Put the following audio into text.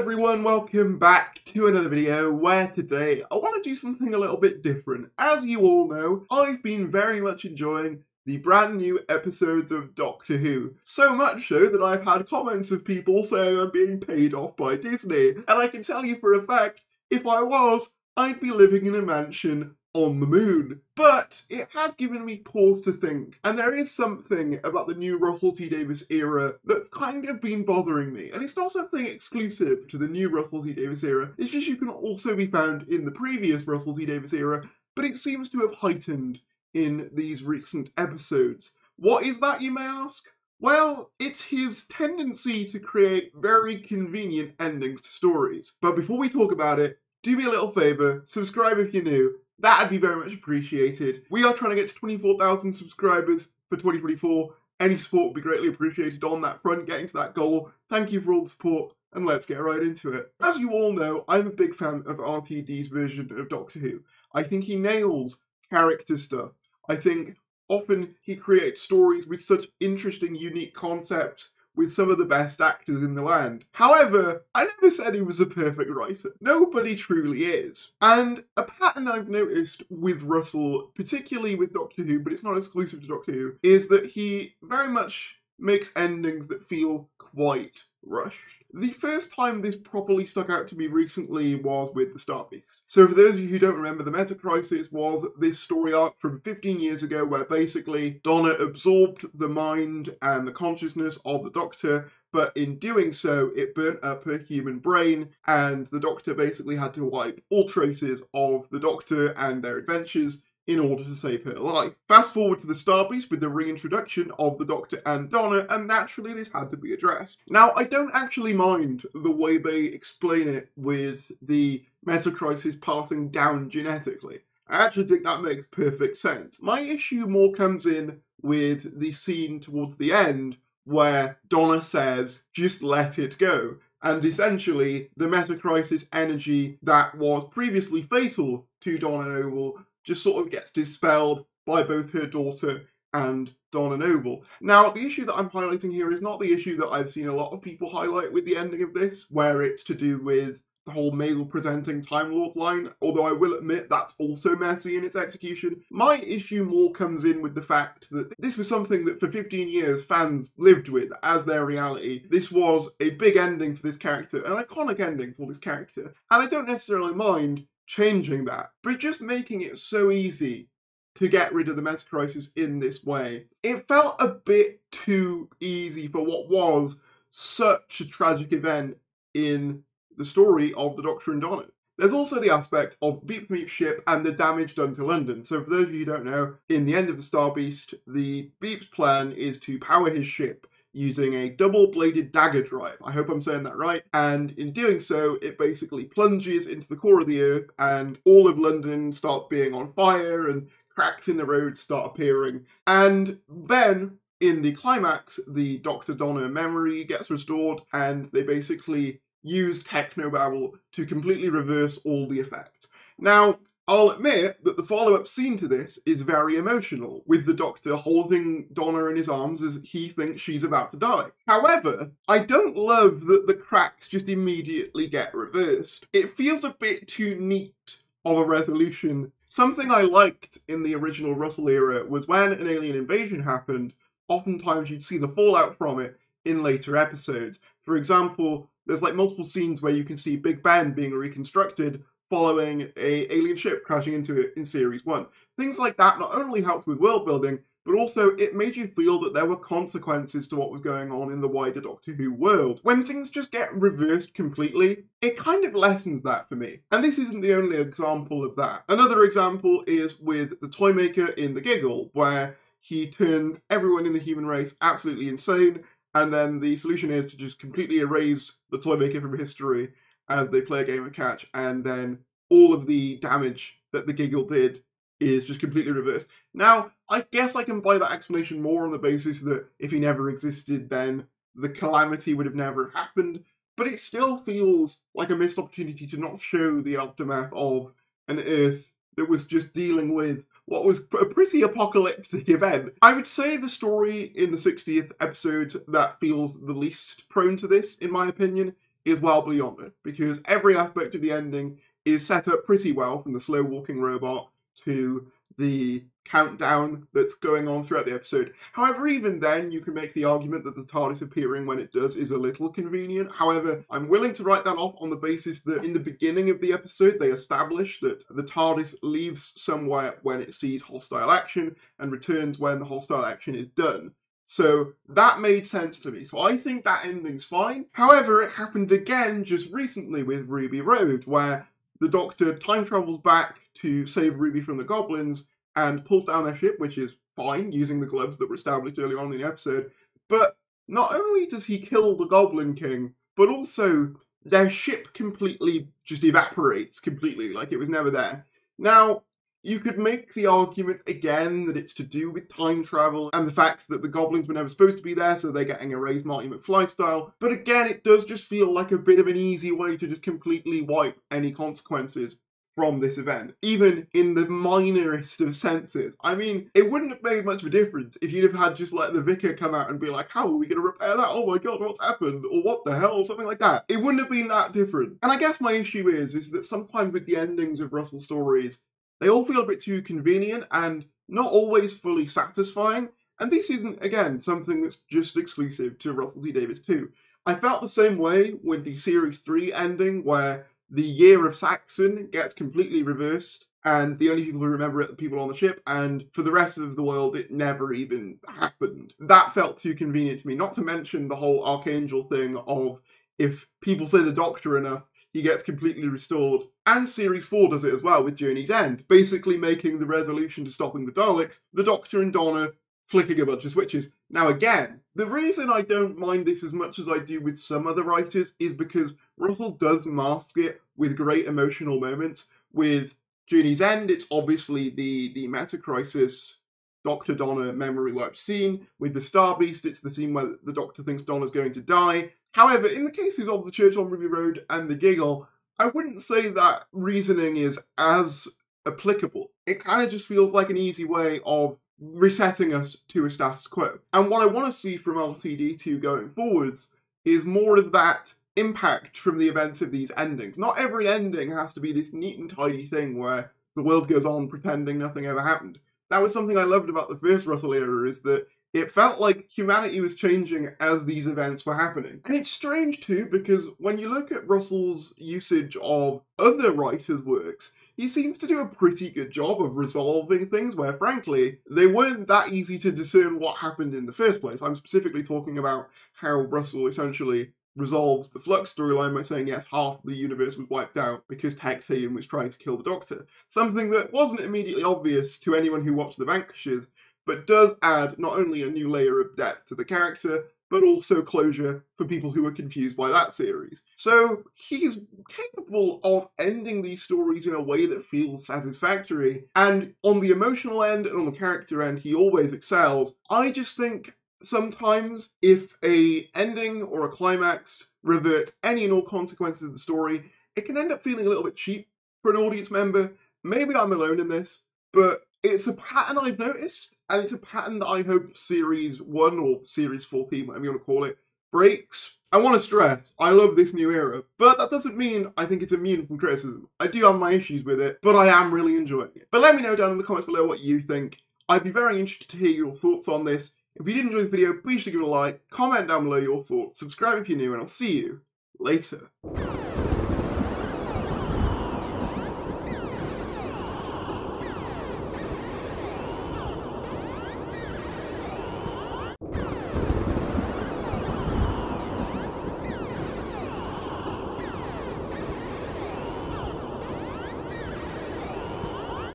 everyone, welcome back to another video where today I want to do something a little bit different. As you all know, I've been very much enjoying the brand new episodes of Doctor Who. So much so that I've had comments of people saying I'm being paid off by Disney. And I can tell you for a fact, if I was, I'd be living in a mansion on the moon. But it has given me pause to think, and there is something about the new Russell T Davies era that's kind of been bothering me. And it's not something exclusive to the new Russell T Davies era, it's just you can also be found in the previous Russell T Davies era, but it seems to have heightened in these recent episodes. What is that, you may ask? Well, it's his tendency to create very convenient endings to stories. But before we talk about it, do me a little favour, subscribe if you're new, That'd be very much appreciated. We are trying to get to 24,000 subscribers for 2024. Any support would be greatly appreciated on that front, getting to that goal. Thank you for all the support, and let's get right into it. As you all know, I'm a big fan of RTD's version of Doctor Who. I think he nails character stuff. I think often he creates stories with such interesting, unique concepts with some of the best actors in the land. However, I never said he was a perfect writer. Nobody truly is. And a pattern I've noticed with Russell, particularly with Doctor Who, but it's not exclusive to Doctor Who, is that he very much makes endings that feel quite rushed. The first time this properly stuck out to me recently was with The Star Beast. So for those of you who don't remember, the Meta Crisis was this story arc from 15 years ago where basically Donna absorbed the mind and the consciousness of the Doctor but in doing so, it burnt up her human brain, and the Doctor basically had to wipe all traces of the Doctor and their adventures in order to save her life. Fast forward to the Star Beast with the reintroduction of the Doctor and Donna, and naturally this had to be addressed. Now, I don't actually mind the way they explain it with the Meta Crisis passing down genetically. I actually think that makes perfect sense. My issue more comes in with the scene towards the end where Donna says, just let it go. And essentially, the Meta Crisis energy that was previously fatal to Donna Noble just sort of gets dispelled by both her daughter and Donna Noble. Now, the issue that I'm highlighting here is not the issue that I've seen a lot of people highlight with the ending of this, where it's to do with the whole male presenting Time Lord line, although I will admit that's also messy in its execution. My issue more comes in with the fact that this was something that for 15 years fans lived with as their reality. This was a big ending for this character, an iconic ending for this character, and I don't necessarily mind changing that, but just making it so easy to get rid of the meta crisis in this way. It felt a bit too easy for what was such a tragic event in the story of the Doctor and Donna. There's also the aspect of Beep the Meep ship and the damage done to London. So for those of you who don't know, in the end of the Star Beast, the Beep's plan is to power his ship using a double-bladed dagger drive. I hope I'm saying that right. And in doing so, it basically plunges into the core of the Earth and all of London starts being on fire and cracks in the road start appearing. And then in the climax, the Dr. Donna memory gets restored and they basically use technobabble to completely reverse all the effects. Now, I'll admit that the follow-up scene to this is very emotional, with the Doctor holding Donna in his arms as he thinks she's about to die. However, I don't love that the cracks just immediately get reversed. It feels a bit too neat of a resolution. Something I liked in the original Russell era was when an alien invasion happened, oftentimes you'd see the fallout from it in later episodes. For example, there's like multiple scenes where you can see Big Ben being reconstructed following a alien ship crashing into it in series one. Things like that not only helped with world building, but also it made you feel that there were consequences to what was going on in the wider Doctor Who world. When things just get reversed completely, it kind of lessens that for me. And this isn't the only example of that. Another example is with the Toymaker in The Giggle, where he turned everyone in the human race absolutely insane, and then the solution is to just completely erase the Toymaker from history as they play a game of catch, and then all of the damage that the giggle did is just completely reversed. Now, I guess I can buy that explanation more on the basis that if he never existed, then the calamity would have never happened, but it still feels like a missed opportunity to not show the aftermath of an Earth that was just dealing with what was a pretty apocalyptic event. I would say the story in the 60th episode that feels the least prone to this, in my opinion, is Wild Blue Yonder, because every aspect of the ending is set up pretty well from the slow walking robot to the countdown that's going on throughout the episode. However, even then, you can make the argument that the TARDIS appearing when it does is a little convenient. However, I'm willing to write that off on the basis that in the beginning of the episode, they establish that the TARDIS leaves somewhere when it sees hostile action and returns when the hostile action is done. So that made sense to me. So I think that ending's fine. However, it happened again just recently with Ruby Road, where the Doctor time travels back to save Ruby from the goblins and pulls down their ship, which is fine, using the gloves that were established early on in the episode. But not only does he kill the Goblin King, but also their ship completely just evaporates completely, like it was never there. Now, you could make the argument again that it's to do with time travel and the fact that the goblins were never supposed to be there, so they're getting erased Marty McFly style. But again, it does just feel like a bit of an easy way to just completely wipe any consequences from this event, even in the minorest of senses. I mean, it wouldn't have made much of a difference if you'd have had just let the vicar come out and be like, how are we going to repair that? Oh my god, what's happened? Or what the hell? Something like that. It wouldn't have been that different. And I guess my issue is, is that sometimes with the endings of Russell stories, they all feel a bit too convenient and not always fully satisfying. And this isn't, again, something that's just exclusive to Russell T Davies too. I felt the same way with the Series 3 ending, where the year of Saxon gets completely reversed, and the only people who remember it are the people on the ship, and for the rest of the world, it never even happened. That felt too convenient to me, not to mention the whole Archangel thing of if people say the Doctor enough, he gets completely restored. And Series 4 does it as well with Journey's End, basically making the resolution to stopping the Daleks the Doctor and Donna flicking a bunch of switches. Now, again, the reason I don't mind this as much as I do with some other writers is because Russell does mask it with great emotional moments. With Journey's End, it's obviously the, the meta crisis Dr. Donna memory wipe scene. With the Star Beast, it's the scene where the Doctor thinks Donna's going to die. However, in the cases of the Church on Ruby Road and the Giggle, I wouldn't say that reasoning is as applicable. It kind of just feels like an easy way of resetting us to a status quo. And what I want to see from RTD2 going forwards is more of that impact from the events of these endings. Not every ending has to be this neat and tidy thing where the world goes on pretending nothing ever happened. That was something I loved about the first Russell era is that it felt like humanity was changing as these events were happening. And it's strange too because when you look at Russell's usage of other writers' works, he seems to do a pretty good job of resolving things where, frankly, they weren't that easy to discern what happened in the first place. I'm specifically talking about how Russell essentially resolves the Flux storyline by saying, yes, half the universe was wiped out because Tecteun was trying to kill the Doctor. Something that wasn't immediately obvious to anyone who watched The Vanquishers, but does add not only a new layer of depth to the character, but also closure for people who were confused by that series. So he's capable of ending these stories in a way that feels satisfactory, and on the emotional end and on the character end, he always excels. I just think sometimes if a ending or a climax reverts any and all consequences of the story, it can end up feeling a little bit cheap for an audience member. Maybe I'm alone in this, but it's a pattern I've noticed, and it's a pattern that I hope Series 1 or Series 14, whatever you want to call it, breaks. I want to stress, I love this new era, but that doesn't mean I think it's immune from criticism. I do have my issues with it, but I am really enjoying it. But let me know down in the comments below what you think. I'd be very interested to hear your thoughts on this. If you did enjoy the video, please give it a like, comment down below your thoughts, subscribe if you're new, and I'll see you later.